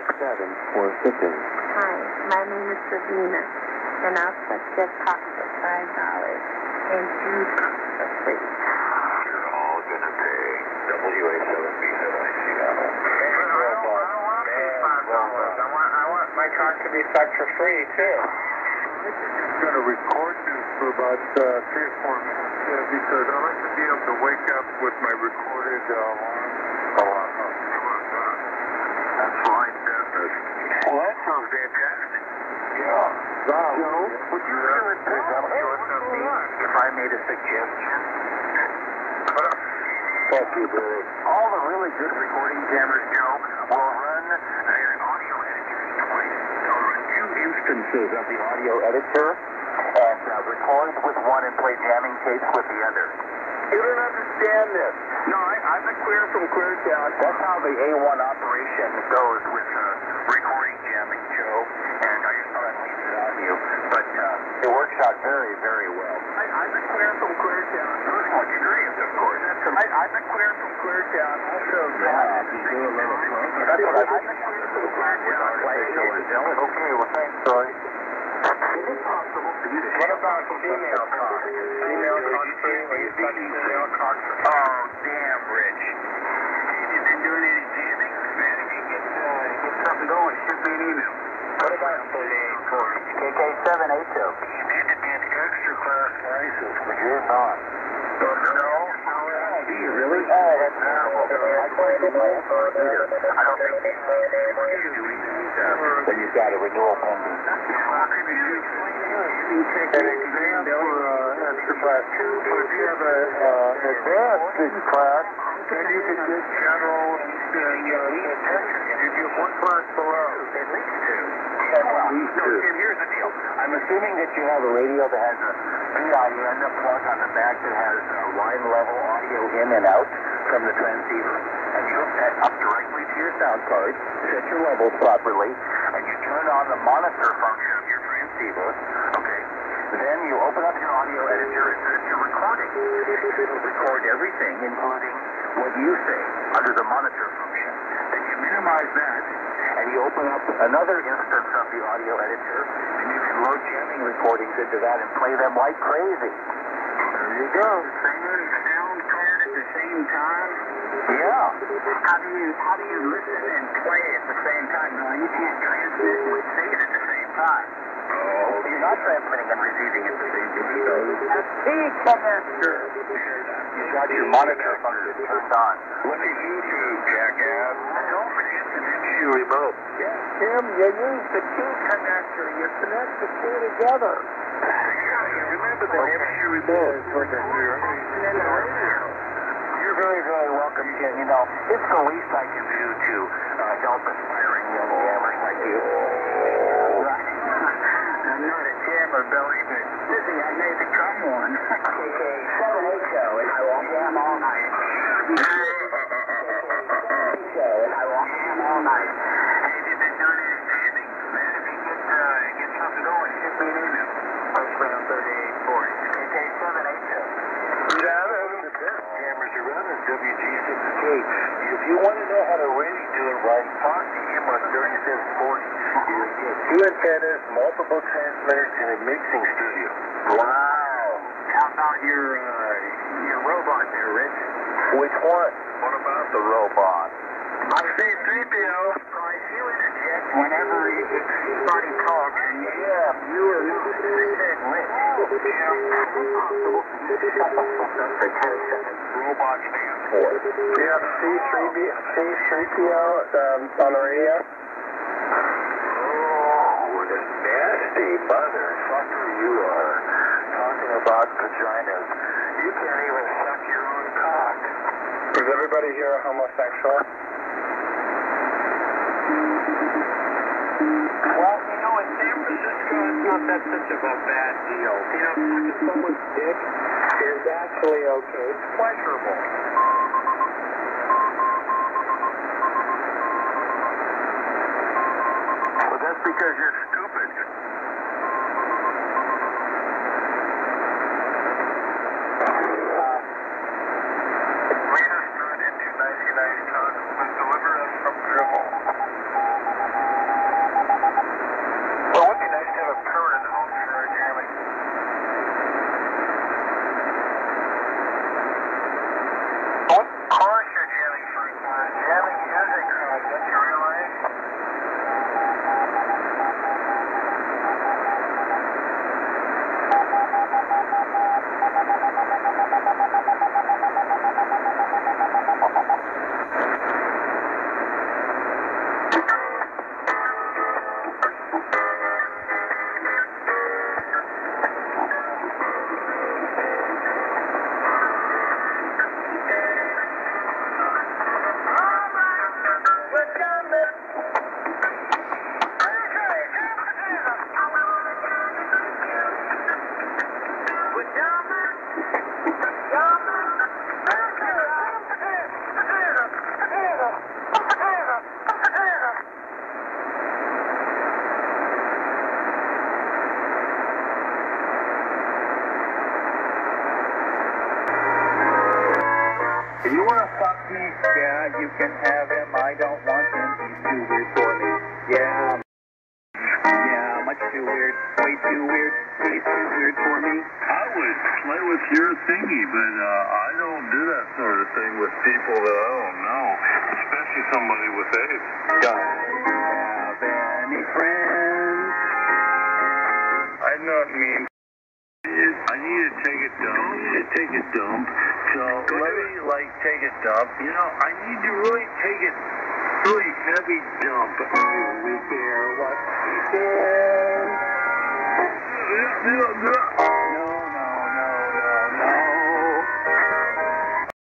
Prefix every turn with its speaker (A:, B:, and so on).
A: press 7 for shipping.
B: Hi, my name is Sabina, and I'll touch that cock for five dollars and two cocks for free.
C: You're all gonna pay. WA7B said I see that one.
D: I want, I want my cock to be sucked for free, too.
E: I'm going to record this for about uh, three or four minutes uh, because I like to be able to wake up with my recorded uh, alarm.
C: Alarm. That's fine business. Well, that sounds fantastic. Yeah.
E: Joe,
C: Would you really pick up USMB if I made a suggestion?
E: Fuck you, Billy.
C: All the really good recording cameras, Joe, will run their audio editors twice. They'll run two instances of the audio editor and uh, record with one and play jamming tapes with the other. You don't understand this. No, I, I'm a clear from Cleartown. That's how the A1 operation goes with uh, recording jamming, Joe. And I just thought I'd leave it on you. But uh, it works out very, very well. I, I'm a clear from Cleartown. Personal experience, of course. I, I'm a clear from Cleartown. Also, yeah, you do a little That's what I'm a clear from Cleartown. Okay, well, thanks, Troy. Is it possible for you to
D: What about female cock? Female cock free? Will you suck female cock for?
C: Oh, damn, Rich. You been doing any jamming? Man, if you get, uh, get something going, shoot me an email.
D: What about 3840?
C: KK782. You need to get extra class license, but you're not.
D: No, no.
C: Do you really? Oh, that's terrible. I don't think these you doing uh, when you've got a renewal pending?
E: An exam for uh, class 2, but if you have an uh, advanced class, then you can get general and, and uh, you get one class below.
C: Two. No, here's the deal. I'm assuming that you have a radio that has a DIN plug on the back that has uh, line level audio in and out from the transceiver. And you hook that up directly to your sound card, set your levels properly, and you turn on the monitor function of your transceiver. Okay. Then you open up your audio editor and set your recording. It'll record everything, including what you say, under the monitor function. Minimize that, and you open up another instance of the audio editor, and you can load jamming recordings into that and play them like crazy.
E: There you go.
D: Same sound card at the same time?
C: Yeah.
D: How do you how do you listen and play at the same time? No, you can't transmit and receive at the same time.
C: Oh, you're not transmitting and receiving at the same time.
D: A T connector.
C: You got your monitor function turned on. Look at YouTube, jackass. Don't forget the MCU remote.
D: Tim, you use the T connector. You connect the two together.
C: Remember the MCU remote. You're very, very welcome, Ken. You know, it's the least I can do to uh, help aspiring young jammers like you.
D: I'm not a jammer, Billy, but busy. I made the drum one. KK 780, and I will jam all night. show, and I will jam all night.
C: Hey, have you been doing any jamming? Man, if you get, uh, get something going, shoot me an email.
D: Touchdown 3840.
C: KK 782. Cameras are running WG6K. If you want to know how to really do it right, talk to him on 3740. You'll get two antennas, multiple transmitters, and a mixing studio.
D: Wow. How about your, uh, your robot there, Rich?
C: Which one? What about the robot?
D: I see 3PO. Price, you interject whenever anybody talks, and yeah, you are said Rich.
C: Robot stands for.
E: Yeah, C3B, C3PO um, on the radio.
C: Oh, what a nasty motherfucker you are. Talking about vaginas. You can't even suck your own cock.
E: Is everybody here a homosexual?
D: Well, you know, in San Francisco, it's not that such of a bad deal. You know, sucking someone's dick is actually okay. It's pleasurable.
C: That's because you're stupid. Can have him. I don't want him. He's too weird for me. Yeah. Yeah, much too weird. Way too weird. He's too weird for me.
F: I would play with your thingy, but uh, I don't do that sort of thing with people that I don't know, especially somebody with AIDS.
C: Guys, have any friends?
F: I not mean. I need to take a dump. I need to take a dump. So let me like take a dump. You know, I need to really take a really heavy dump.
C: Do we care what we did?
F: Yeah, yeah, yeah.